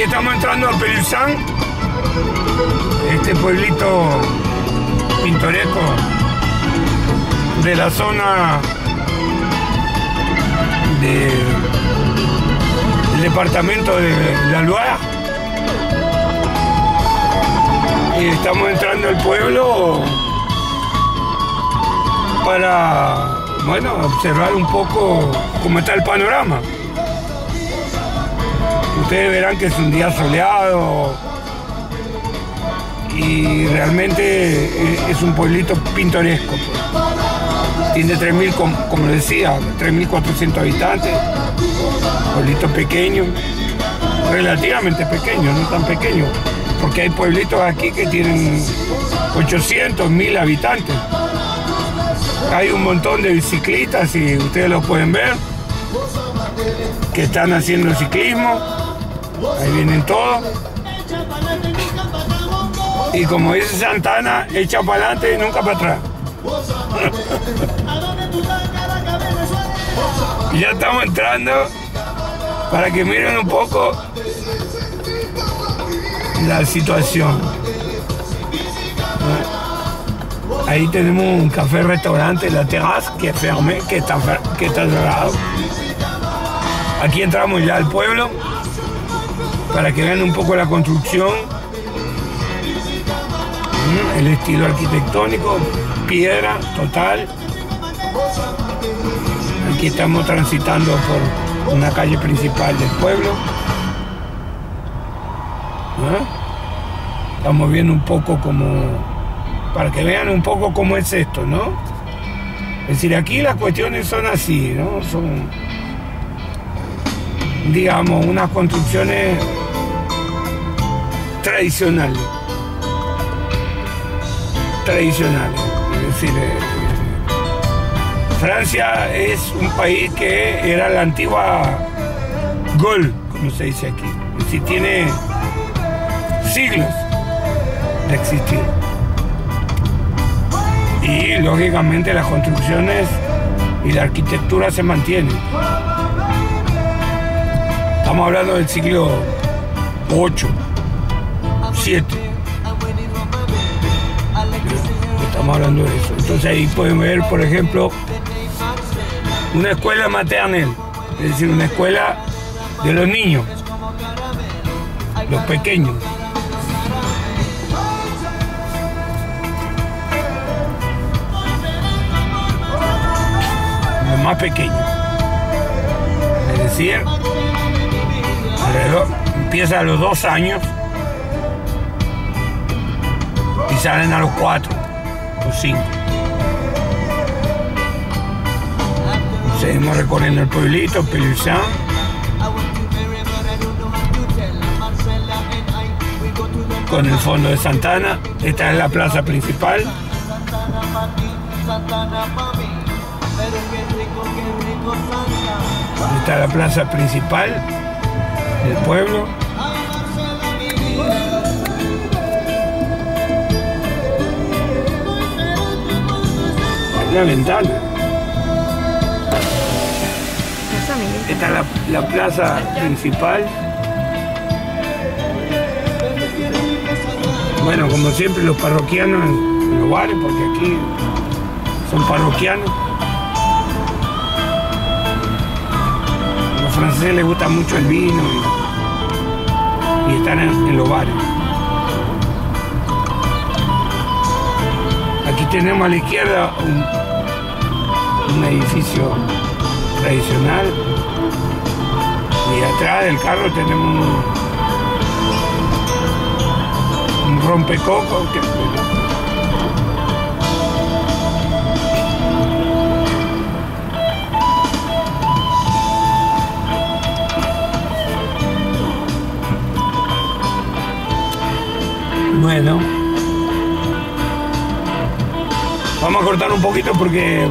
Aquí estamos entrando a Peluzán, este pueblito pintoresco de la zona del departamento de La Loire. Y estamos entrando al pueblo para, bueno, observar un poco cómo está el panorama. Ustedes verán que es un día soleado y realmente es un pueblito pintoresco. Tiene 3.000, como decía, 3.400 habitantes, pueblito pequeño, relativamente pequeño, no tan pequeño, porque hay pueblitos aquí que tienen 800, 1.000 habitantes. Hay un montón de bicicletas y ustedes lo pueden ver, que están haciendo ciclismo. Ahí vienen todos. Y como dice Santana, echa para adelante y nunca para atrás. ya estamos entrando para que miren un poco la situación. Ahí tenemos un café restaurante, la terraza, que es fermé, que está, que está cerrado. Aquí entramos ya al pueblo para que vean un poco la construcción, el estilo arquitectónico, piedra total. Aquí estamos transitando por una calle principal del pueblo. Estamos viendo un poco como, para que vean un poco cómo es esto, ¿no? Es decir, aquí las cuestiones son así, ¿no? Son, digamos, unas construcciones tradicional. Tradicional. Es decir, eh, Francia es un país que era la antigua Gol, como se dice aquí. Es decir, tiene siglos de existir. Y lógicamente las construcciones y la arquitectura se mantienen. Estamos hablando del siglo 8 7. Estamos hablando de eso. Entonces ahí pueden ver, por ejemplo, una escuela maternal, es decir, una escuela de los niños, los pequeños. Los más pequeños. Es decir, empieza a los dos años salen a los cuatro o cinco. Seguimos recorriendo el pueblito, Peluzán. Con el fondo de Santana. Esta es la plaza principal. Esta es la plaza principal del pueblo. la ventana. Esta es la, plaza principal. Bueno, como siempre los parroquianos en los bares, porque aquí son parroquianos. Franceses les gusta mucho el vino y, están en los bares. Aquí tenemos a la izquierda un, edificio tradicional y atrás del carro tenemos un, rompecoco Vamos a cortar un poquito porque...